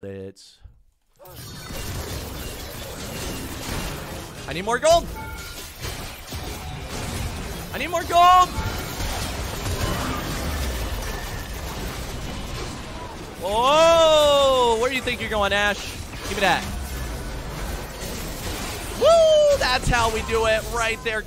It's. I need more gold. I need more gold. Whoa! Where do you think you're going, Ash? Give me that. Woo! That's how we do it right there.